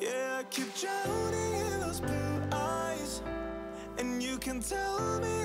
Yeah, those blue eyes. And you can tell me.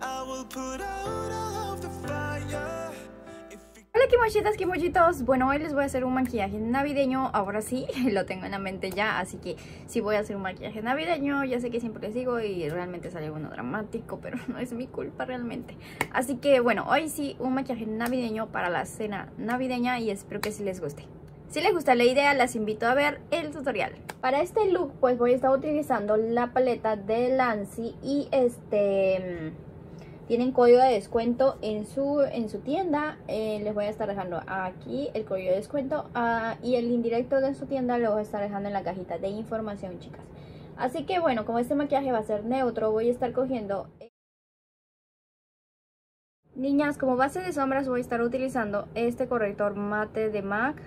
I will put out of the Hola kimochitas, kimochitos. Bueno, hoy les voy a hacer un maquillaje navideño. Ahora sí, lo tengo en la mente ya. Así que sí voy a hacer un maquillaje navideño. Ya sé que siempre les digo y realmente sale uno dramático, pero no es mi culpa realmente. Así que bueno, hoy sí un maquillaje navideño para la cena navideña y espero que sí les guste. Si les gusta la idea, las invito a ver el tutorial. Para este look, pues voy a estar utilizando la paleta de Lancy y este... mm, Tienen código de descuento en su, en su tienda. Eh, les voy a estar dejando aquí el código de descuento. ah, y el indirecto de su tienda lo voy a estar dejando en la cajita de información, chicas. Así que bueno, como este maquillaje va a ser neutro, voy a estar cogiendo... Niñas, como base de sombras voy a estar utilizando este corrector mate de MAC.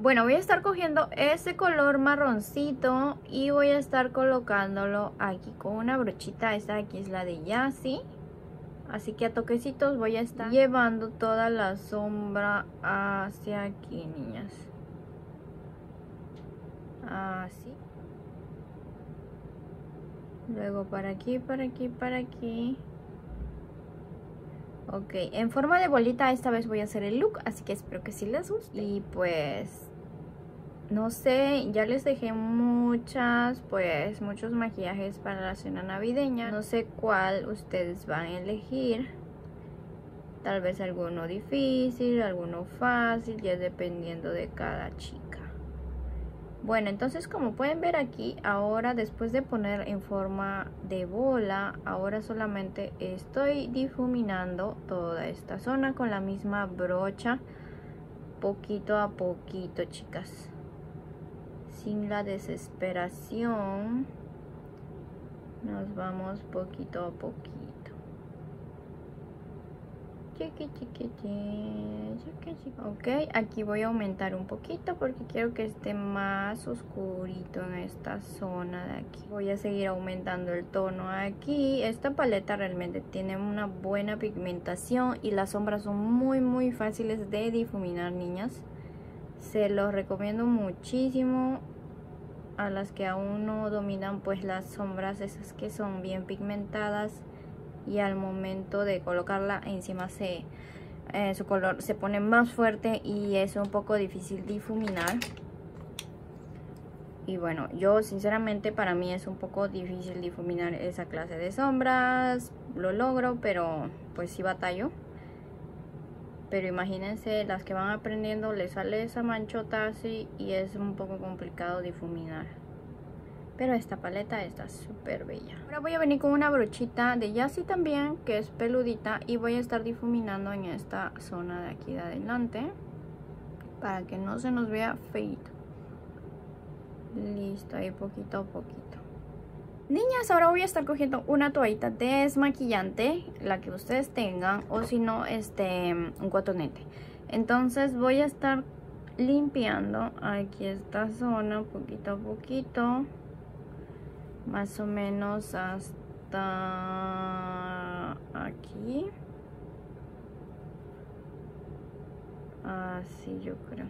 Bueno, voy a estar cogiendo ese color marroncito y voy a estar colocándolo aquí con una brochita. Esta de aquí es la de Yassi. Así que a toquecitos voy a estar llevando toda la sombra hacia aquí, niñas. Así. Luego para aquí, para aquí, para aquí. Ok, en forma de bolita esta vez voy a hacer el look, así que espero que sí les guste. Y pues, no sé, ya les dejé muchas, pues, muchos maquillajes para la cena navideña. No sé cuál ustedes van a elegir. Tal vez alguno difícil, alguno fácil, ya dependiendo de cada chica. Bueno, entonces como pueden ver aquí, ahora después de poner en forma de bola, ahora solamente estoy difuminando toda esta zona con la misma brocha, poquito a poquito, chicas. Sin la desesperación, nos vamos poquito a poquito. Ok, aquí voy a aumentar un poquito porque quiero que esté más oscurito en esta zona de aquí. Voy a seguir aumentando el tono aquí. Esta paleta realmente tiene una buena pigmentación y las sombras son muy muy fáciles de difuminar, niñas. Se los recomiendo muchísimo a las que aún no dominan pues las sombras esas que son bien pigmentadas y al momento de colocarla encima se eh, su color se pone más fuerte y es un poco difícil difuminar. Y bueno yo sinceramente para mí es un poco difícil difuminar esa clase de sombras lo logro pero pues sí batallo pero imagínense las que van aprendiendo les sale esa manchota así y es un poco complicado difuminar pero esta paleta está súper bella. Ahora voy a venir con una brochita de Yassi también, que es peludita. Y voy a estar difuminando en esta zona de aquí de adelante. Para que no se nos vea feito. Listo, ahí poquito a poquito. Niñas, ahora voy a estar cogiendo una toallita desmaquillante, la que ustedes tengan, o si no, este, un cotonete. Entonces voy a estar limpiando aquí esta zona poquito a poquito más o menos hasta aquí. Así yo creo.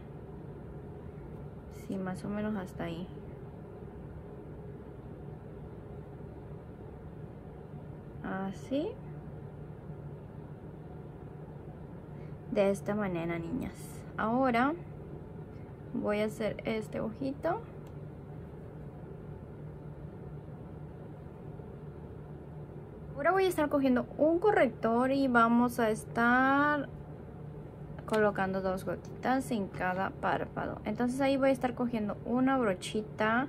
Sí más o menos hasta ahí así. De esta manera niñas. Ahora voy a hacer este ojito. Ahora voy a estar cogiendo un corrector y vamos a estar colocando dos gotitas en cada párpado. Entonces ahí voy a estar cogiendo una brochita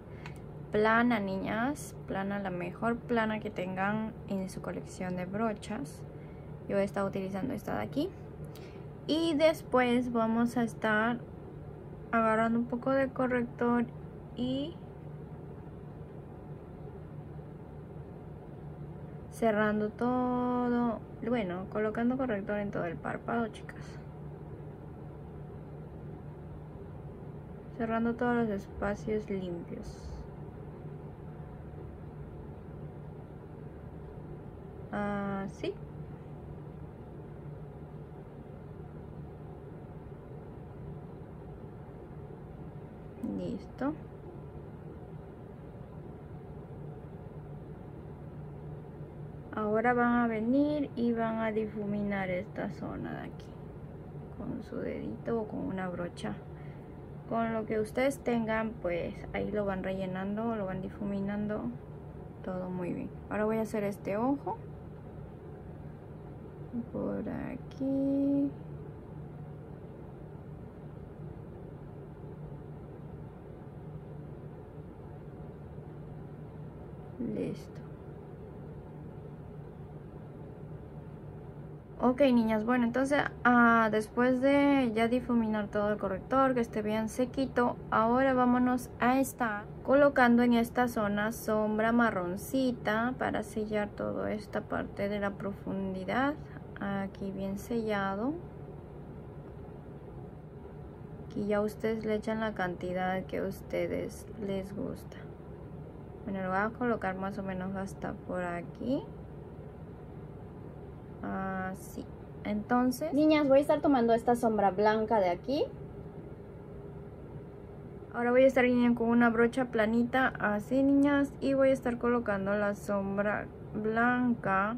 plana, niñas. Plana, la mejor plana que tengan en su colección de brochas. Yo a estar utilizando esta de aquí. Y después vamos a estar agarrando un poco de corrector y cerrando todo, bueno, colocando corrector en todo el párpado, chicas. Cerrando todos los espacios limpios. Así. Listo. Ahora van a venir y van a difuminar esta zona de aquí con su dedito o con una brocha. Con lo que ustedes tengan, pues ahí lo van rellenando, lo van difuminando. Todo muy bien. Ahora voy a hacer este ojo. Por aquí. Listo. Ok niñas, bueno entonces ah, después de ya difuminar todo el corrector que esté bien sequito Ahora vámonos a estar colocando en esta zona sombra marroncita Para sellar toda esta parte de la profundidad Aquí bien sellado. Aquí ya ustedes le echan la cantidad que a ustedes les gusta. Bueno, lo voy a colocar más o menos hasta por aquí. Así. Entonces niñas voy a estar tomando esta sombra blanca de aquí. ahora voy a estar con una brocha planita así niñas y voy a estar colocando la sombra blanca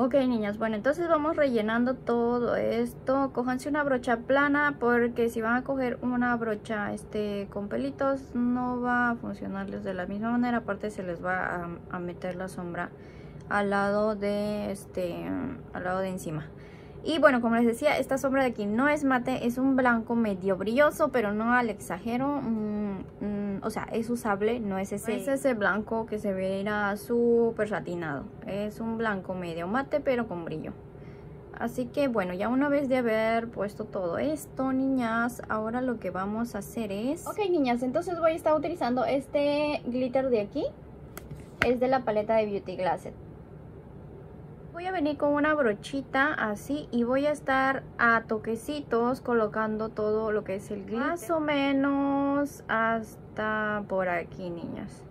Ok niñas, bueno entonces vamos rellenando todo esto. Cójanse una brocha plana porque si van a coger una brocha este con pelitos no va a funcionarles de la misma manera. Aparte se les va a, a meter la sombra al lado de este al lado de encima y bueno como les decía esta sombra de aquí no es mate es un blanco medio brilloso pero no al exagero mm, mm, o sea es usable no es ese, es ese blanco que se verá súper satinado es un blanco medio mate pero con brillo Así que bueno, ya una vez de haber puesto todo esto, niñas, ahora lo que vamos a hacer es... Ok, niñas, entonces voy a estar utilizando este glitter de aquí. Es de la paleta de Beauty Glasset. Voy a venir con una brochita así y voy a estar a toquecitos colocando todo lo que es el glitter. Más o menos hasta por aquí, niñas.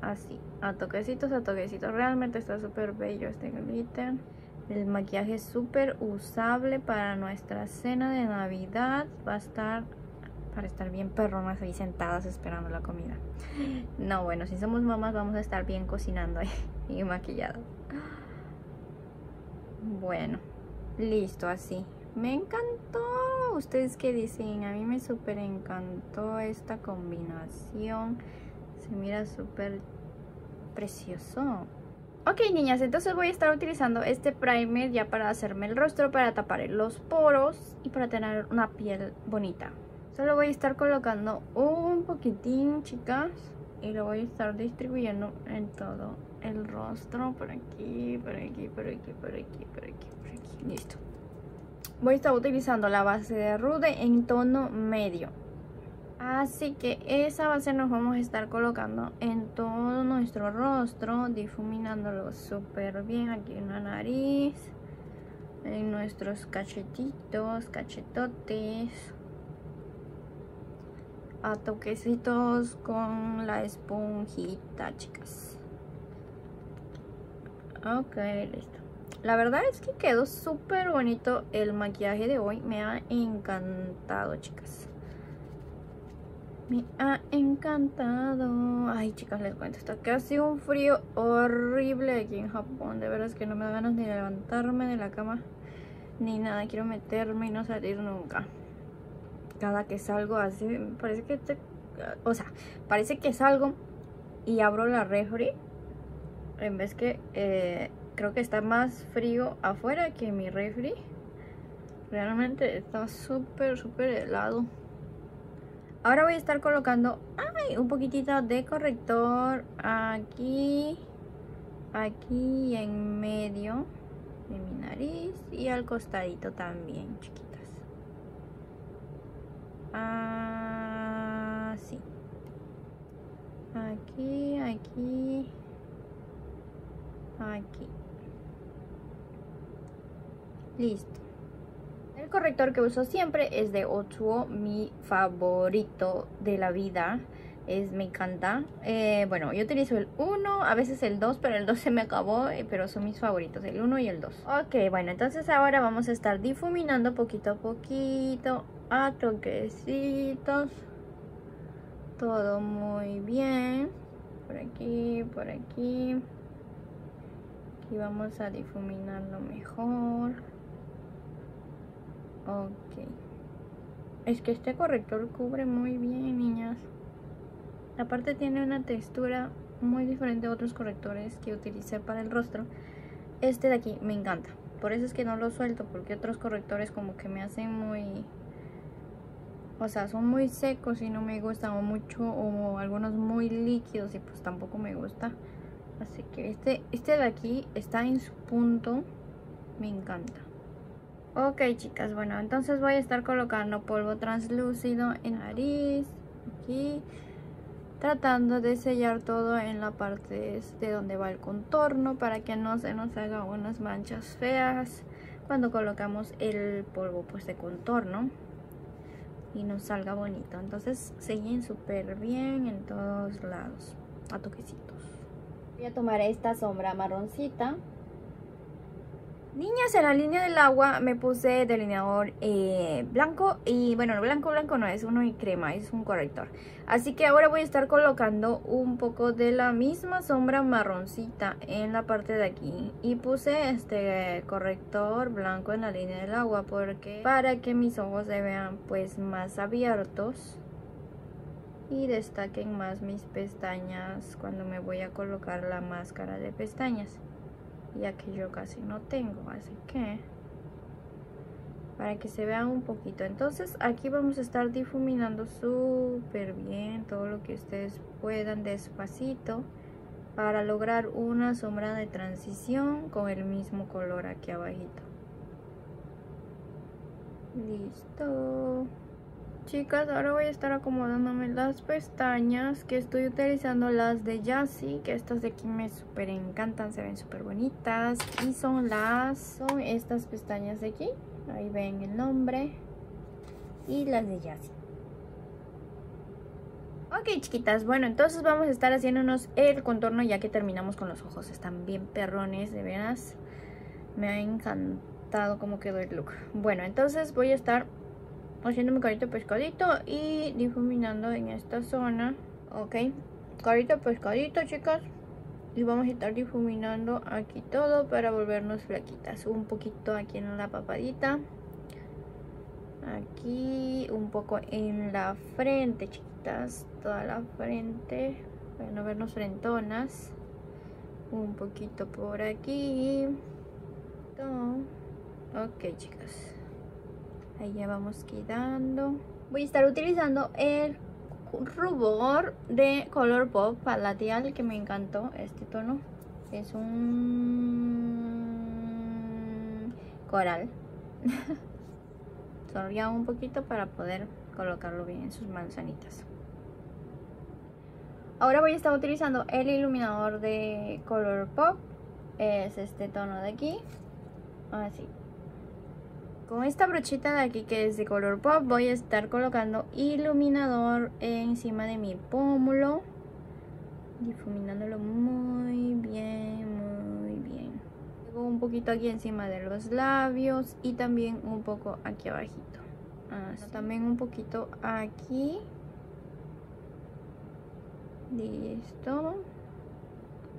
Así, a toquecitos, a toquecitos. Realmente está súper bello este glitter. El maquillaje es súper usable para nuestra cena de Navidad. Va a estar para estar bien perronas ahí sentadas esperando la comida. No, bueno, si somos mamás vamos a estar bien cocinando ahí y maquillado. Bueno, listo, así. Me encantó. ¿Ustedes qué dicen? A mí me súper encantó esta combinación. Se mira súper precioso. Ok, niñas, entonces voy a estar utilizando este primer ya para hacerme el rostro, para tapar los poros y para tener una piel bonita. Solo voy a estar colocando un poquitín, chicas, y lo voy a estar distribuyendo en todo el rostro por aquí, por aquí, por aquí, por aquí, por aquí, por aquí. Listo. Voy a estar utilizando la base de Rude en tono medio. Así que esa base nos vamos a estar colocando en todo nuestro rostro, difuminándolo súper bien aquí en la nariz, en nuestros cachetitos, cachetotes, a toquecitos con la esponjita, chicas. Ok, listo. La verdad es que quedó súper bonito el maquillaje de hoy. Me ha encantado, chicas. Me ha encantado. Ay, chicas, les cuento. Está casi un frío horrible aquí en Japón. De verdad es que no me da ganas ni levantarme de la cama. Ni nada. Quiero meterme y no salir nunca. Cada que salgo así, parece que... o sea, parece que salgo y abro la refri en vez que eh, creo que está más frío afuera que mi refri. Realmente está súper súper helado. Ahora voy a estar colocando ay, un poquitito de corrector aquí aquí en medio de mi nariz y al costadito también chiquitas. Así aquí aquí aquí. Listo. El corrector que uso siempre es de Otsuo mi favorito de la vida. Es me encanta. Eh, bueno yo utilizo el 1 a veces el 2 pero el 2 se me acabó eh, pero son mis favoritos el 1 y el 2 ok bueno entonces ahora vamos a estar difuminando poquito a poquito. A toquecitos. Todo muy bien. Por aquí, por aquí. Aquí vamos a difuminarlo mejor. Ok. Es que este corrector cubre muy bien, niñas. Aparte tiene una textura muy diferente a otros correctores que utilicé para el rostro. Este de aquí me encanta. Por eso es que no lo suelto, porque otros correctores como que me hacen muy... O sea, son muy secos y no me gustan mucho, o algunos muy líquidos y pues tampoco me gusta. Así que este, este de aquí está en su punto. Me encanta. Ok, chicas, bueno, entonces voy a estar colocando polvo translúcido en nariz, aquí, tratando de sellar todo en la parte de donde va el contorno para que no se nos haga unas manchas feas cuando colocamos el polvo pues de contorno y nos salga bonito. Entonces sellen súper bien en todos lados, a toquecitos. Voy a tomar esta sombra marroncita Niñas, en la línea del agua me puse delineador eh, blanco y bueno, blanco blanco no es uno y crema, es un corrector. Así que ahora voy a estar colocando un poco de la misma sombra marroncita en la parte de aquí. Y puse este corrector blanco en la línea del agua porque para que mis ojos se vean pues más abiertos y destaquen más mis pestañas cuando me voy a colocar la máscara de pestañas ya que yo casi no tengo así que para que se vean un poquito. Entonces aquí vamos a estar difuminando súper bien todo lo que ustedes puedan despacito para lograr una sombra de transición con el mismo color aquí abajito. Listo Chicas, ahora voy a estar acomodándome las pestañas que estoy utilizando las de Jassy, que estas de aquí me súper encantan, se ven súper bonitas. Y son las, son estas pestañas de aquí, ahí ven el nombre. Y las de Jassy. Ok chiquitas, bueno entonces vamos a estar haciéndonos el contorno ya que terminamos con los ojos. Están bien perrones, de veras. Me ha encantado cómo quedó el look. Bueno, entonces voy a estar haciendo mi carita pescadito y difuminando en esta zona ok. Carita pescadito chicas. Y vamos a estar difuminando aquí todo para volvernos flaquitas. Un poquito aquí en la papadita. Aquí un poco en la frente chiquitas. Toda la frente. Para no vernos frentonas. Un poquito por aquí. Ok chicas ahí ya vamos quedando. Voy a estar utilizando el rubor de color pop palateal que me encantó este tono. Es un coral. Sonría un poquito para poder colocarlo bien en sus manzanitas. Ahora voy a estar utilizando el iluminador de color pop. Es este tono de aquí. Así con esta brochita de aquí que es de color pop voy a estar colocando iluminador encima de mi pómulo. Difuminándolo muy bien, muy bien. Un poquito aquí encima de los labios y también un poco aquí abajito. También un poquito aquí. Listo.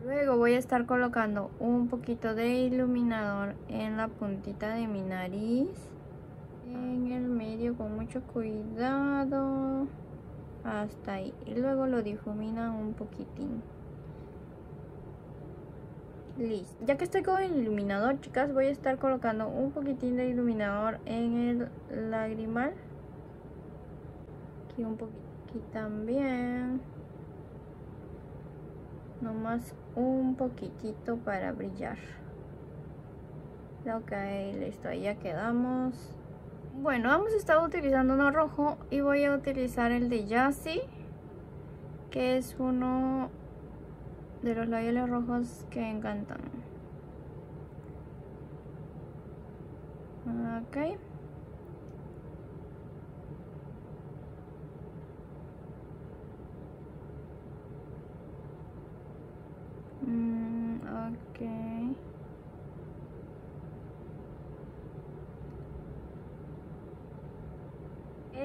Luego voy a estar colocando un poquito de iluminador en la puntita de mi nariz. En el medio con mucho cuidado. Hasta ahí. Y luego lo difuminan un poquitín. Listo. Ya que estoy con el iluminador, chicas, voy a estar colocando un poquitín de iluminador en el lagrimal. Aquí un poquito aquí también nomás un poquitito para brillar. Ok listo ahí ya quedamos. Bueno vamos a utilizando uno rojo y voy a utilizar el de Jassy que es uno de los labiales rojos que encantan. Ok Mm, ok.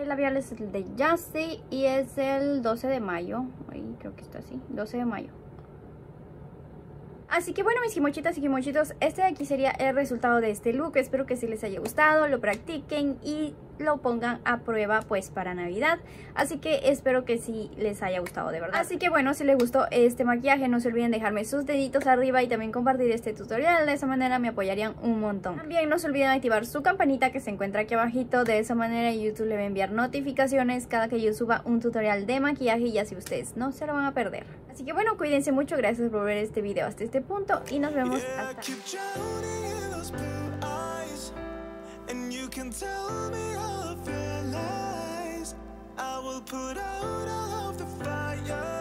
labial es el de Jassy y es el 12 de mayo. Ahí creo que está así, 12 de mayo. Así que bueno mis kimochitas y kimochitos, este de aquí sería el resultado de este look. Espero que si les haya gustado, lo practiquen y lo pongan a prueba pues para navidad. Así que espero que sí les haya gustado de verdad. Así que bueno si les gustó este maquillaje no se olviden dejarme sus deditos arriba y también compartir este tutorial. De esa manera me apoyarían un montón. También no se olviden activar su campanita que se encuentra aquí abajito. De esa manera YouTube le va a enviar notificaciones cada que yo suba un tutorial de maquillaje y así ustedes no se lo van a perder. Así que bueno cuídense mucho. Gracias por ver este video hasta este punto y nos vemos hasta put out all of the fire